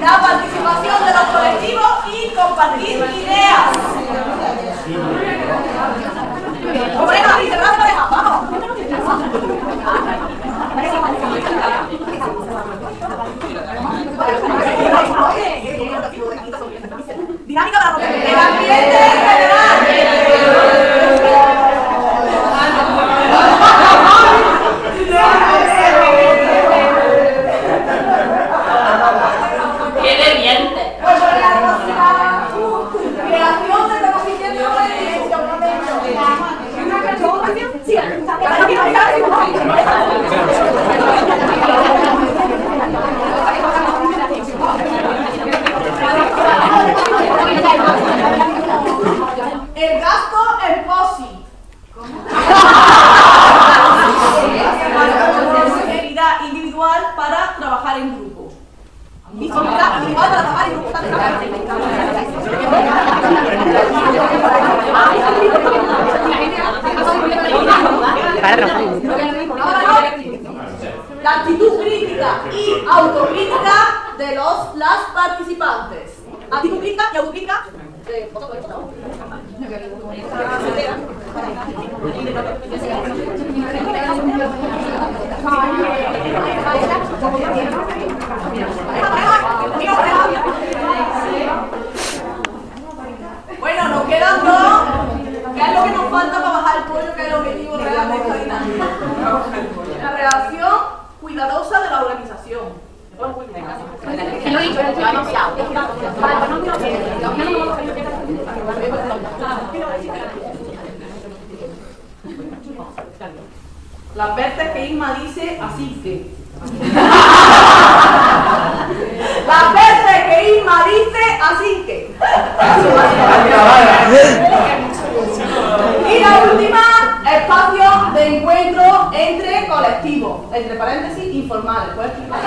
La participación de los colectivos y compartir ideas. La actitud crítica y autocrítica de los las participantes. Actitud crítica y autocrítica de vosotros, ¿no? causa de la organización. La verte que Isma dice así que. La verte que Isma dice así que. Y la última, espacio de encuentro entre colectivo, entre paréntesis, informal. ¿Puedes explicar?